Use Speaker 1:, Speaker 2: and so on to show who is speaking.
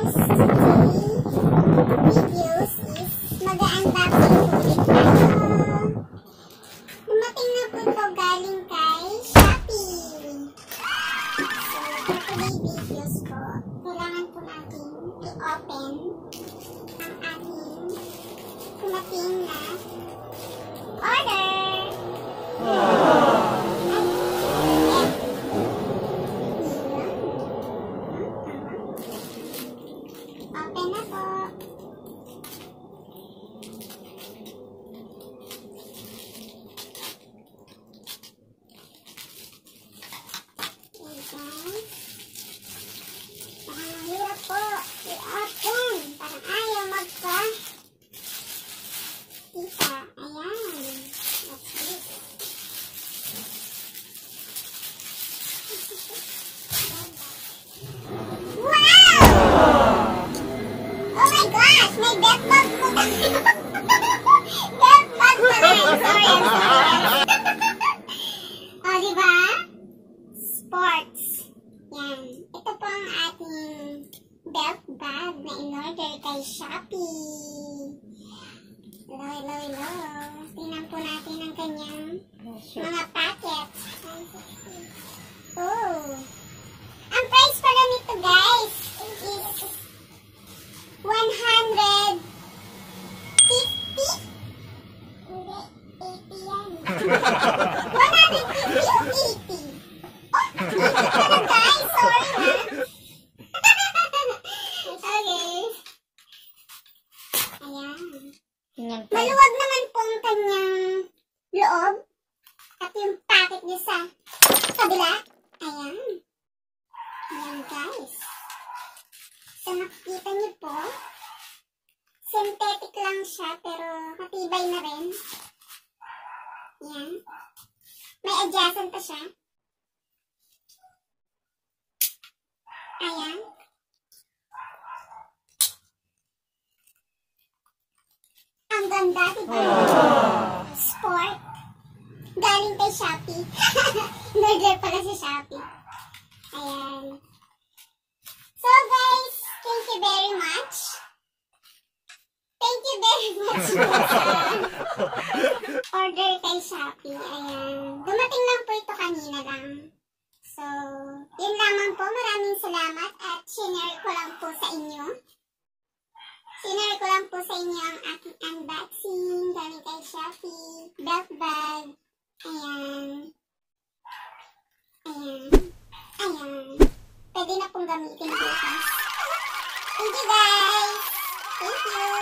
Speaker 1: Mars. Today's videos is mag-unboxing ulit. Dumating na po ito galing kay Shopee. So, for today videos po natin i-open po i-open. Parang ayaw magka kita. Ayan. Wow! Oh my gosh! May death bug po tayo. death bug sorry. oh, di ba? Sports. Yan. Ito po ang ating belt bag na in-order kay Shopee. Hello, hello, hello. Tingnan po natin ang kanyang mga packets. Oh. Ang price pala nito guys is 150? Hindi, 80 yan. 150
Speaker 2: 9.5.
Speaker 1: Maluwag naman po ang kanyang loob at yung packet niya sa kabila. Ayan. Ayan guys. So makikita niyo po, synthetic lang siya pero matibay na rin. Ayan. May adjacent pa siya. Ayan. Diba? Sport. Galing kay Shopee. Nurger pala si Shopee. Ayan. So guys, thank you very much. Thank you very much sa order kay Shopee. Ayan. Dumating lang po ito kanina lang. So, yun lamang po. Maraming salamat at shinare ko lang po sa inyo. Sinare ko lang po sa inyo ang aking unboxing Shopee. Belt bag. Ayan. Ayan. Ayan. Pwede na pong gamitin bukas. Thank you guys! Thank you!